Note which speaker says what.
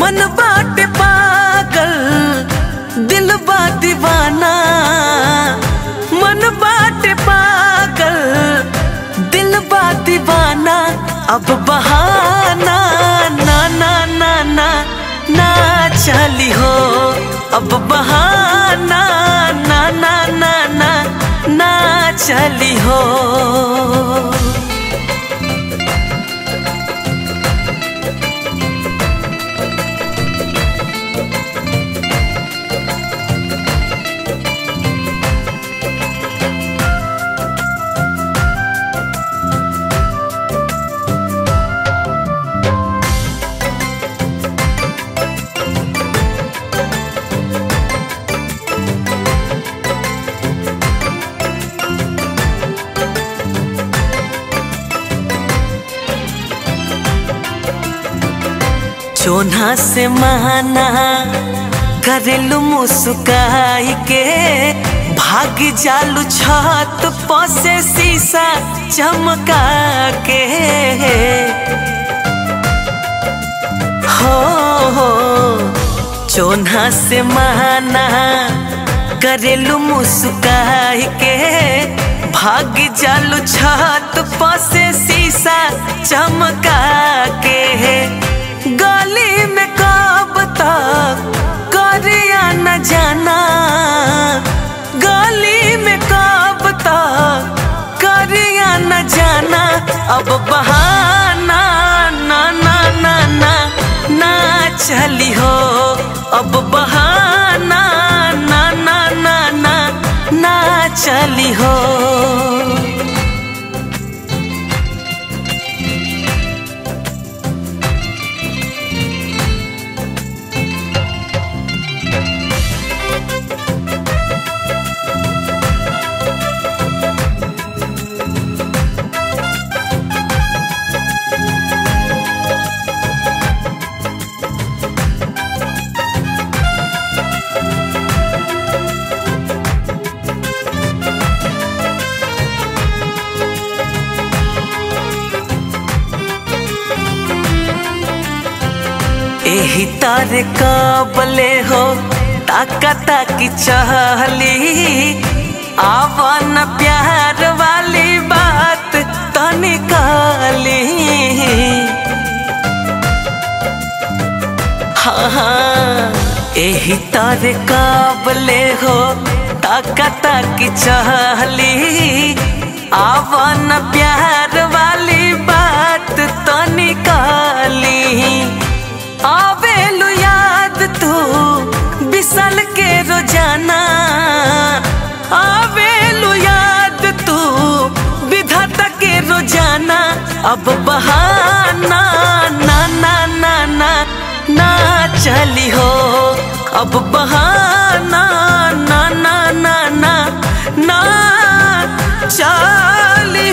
Speaker 1: मन बाटे पागल, दिल बा दीवाना। मन बाटे पागल, दिल बा दीवाना। अब बहाना, ना ना ना ना ना, चली हो। अब बहाना, ना ना ना ना ना, चली हो। चोना से महाना करेलू मुस्काई के। भाग जालू छत पसे शीशा चमका के हो हो चोना से महाना करेलू मुस्काई के। भाग जालू छत अब बहाना ना ना ना ना ना चली हो। एही तारे कबले हो ताका ताकी चहली। आवन प्यार वाली बात तनी काली। हाँ हाँ एही तारे कबले हो ताका ताकी चहली। आवन प्यार रोज़ाना अब बहाना, ना ना ना ना ना, चली हो। अब बहाना, ना ना ना ना ना, चली